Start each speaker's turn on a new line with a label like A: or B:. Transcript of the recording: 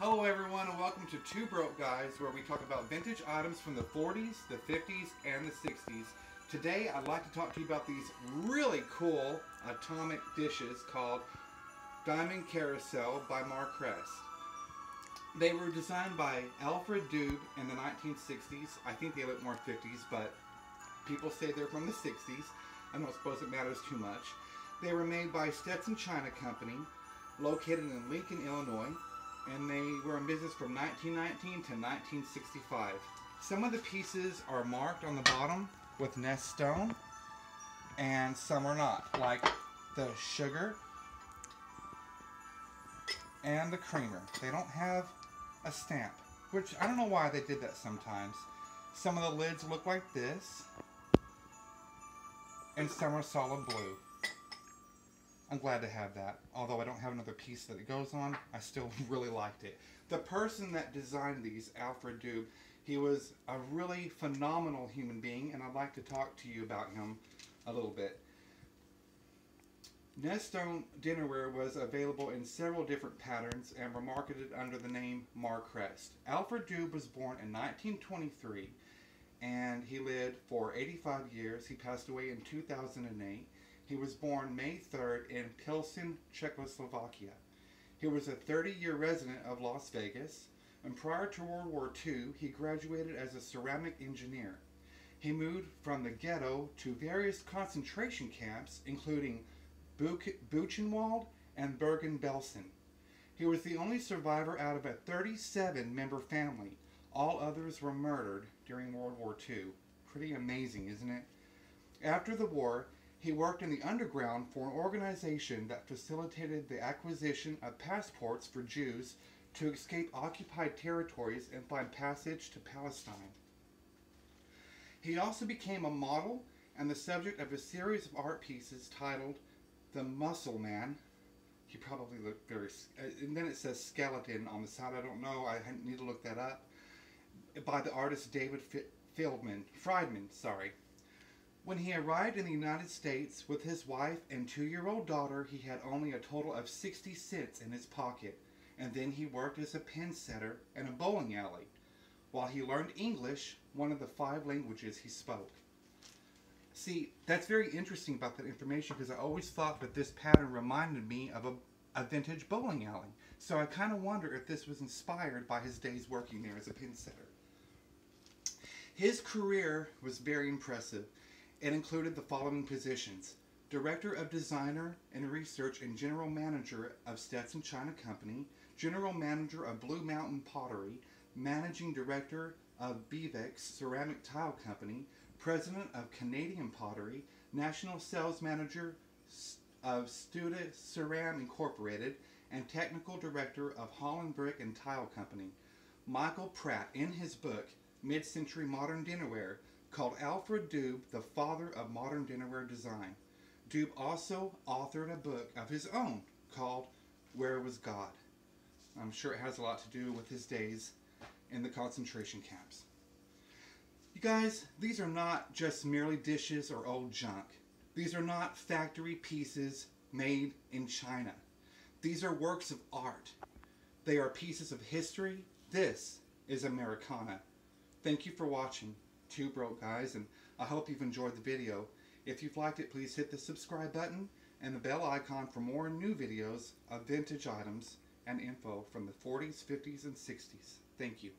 A: Hello everyone and welcome to Two Broke Guys where we talk about vintage items from the 40s, the 50s, and the 60s. Today I'd like to talk to you about these really cool atomic dishes called Diamond Carousel by Marcrest. They were designed by Alfred Dube in the 1960s. I think they look more 50s, but people say they're from the 60s. I don't suppose it matters too much. They were made by Stetson China Company, located in Lincoln, Illinois, and they were in business from 1919 to 1965. Some of the pieces are marked on the bottom with Nest Stone, and some are not, like the sugar and the creamer. They don't have a stamp, which I don't know why they did that sometimes. Some of the lids look like this, and some are solid blue. I'm glad to have that. Although I don't have another piece that it goes on, I still really liked it. The person that designed these, Alfred Dube, he was a really phenomenal human being, and I'd like to talk to you about him a little bit. Nest Stone dinnerware was available in several different patterns and were marketed under the name Marcrest. Alfred Dube was born in 1923 and he lived for 85 years. He passed away in 2008. He was born May 3rd in Pilsen, Czechoslovakia. He was a 30-year resident of Las Vegas, and prior to World War II, he graduated as a ceramic engineer. He moved from the ghetto to various concentration camps, including Buchenwald and Bergen-Belsen. He was the only survivor out of a 37-member family. All others were murdered during World War II. Pretty amazing, isn't it? After the war, he worked in the underground for an organization that facilitated the acquisition of passports for Jews to escape occupied territories and find passage to Palestine. He also became a model and the subject of a series of art pieces titled The Muscle Man. He probably looked very, uh, and then it says skeleton on the side. I don't know. I need to look that up. By the artist David Fieldman, Friedman, sorry. When he arrived in the United States with his wife and two-year-old daughter, he had only a total of 60 cents in his pocket, and then he worked as a pen setter in a bowling alley, while he learned English, one of the five languages he spoke. See, that's very interesting about that information because I always thought that this pattern reminded me of a, a vintage bowling alley. So I kind of wonder if this was inspired by his days working there as a pin setter. His career was very impressive. It included the following positions. Director of Designer and Research and General Manager of Stetson China Company, General Manager of Blue Mountain Pottery, Managing Director of Bevex Ceramic Tile Company, President of Canadian Pottery, National Sales Manager of Studa Ceram Incorporated, and Technical Director of Holland Brick and Tile Company. Michael Pratt, in his book, Mid-Century Modern Dinnerware, called Alfred Dube the father of modern dinnerware design. Dube also authored a book of his own called Where Was God? I'm sure it has a lot to do with his days in the concentration camps. You guys, these are not just merely dishes or old junk. These are not factory pieces made in China. These are works of art. They are pieces of history. This is Americana. Thank you for watching two broke guys and I hope you've enjoyed the video. If you've liked it, please hit the subscribe button and the bell icon for more new videos of vintage items and info from the 40s, 50s, and 60s. Thank you.